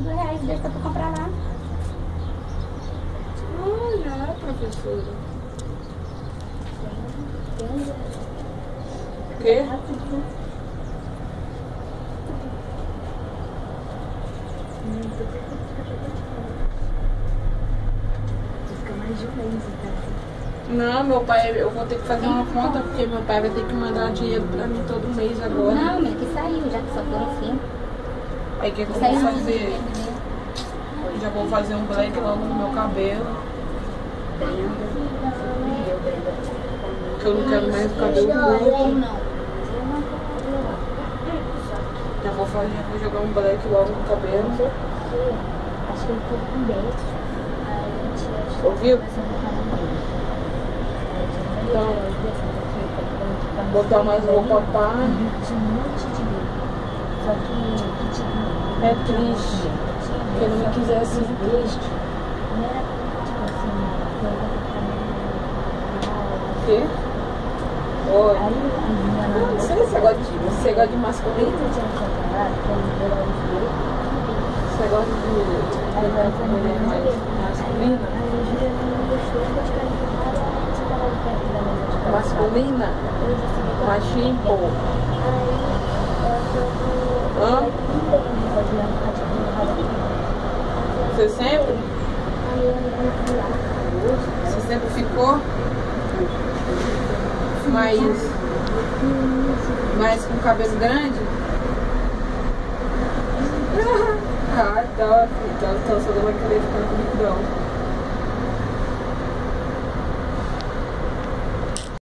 dois reais deixa pra comprar lá. Olha, professora. O quê? Fica mais de mês. Não, meu pai, eu vou ter que fazer uma conta porque meu pai vai ter que mandar dinheiro pra mim todo mês agora. Não, mas que saiu, já que só foram cinco. Aí o que, que eu vou fazer? Já vou fazer um black logo no meu cabelo. Porque eu não quero mais o cabelo não. Já vou fazer, vou jogar um black logo no cabelo. Acho que ele com 10. Aí a gente acho que Ouviu? Então, botar mais roupa pá. Tinha um monte de Só que, que tinha. É triste. Porque ele não quisesse. triste. Não era tipo assim, que quê? Oi. Não mãe. sei se você gosta de, você gosta de masculino. Eu tinha separado, que ele deu os dois. Você sempre? Você sempre ficou? Mas, mas com cabelo grande? Ah, então, então, então você não vai querer ficar comigo não.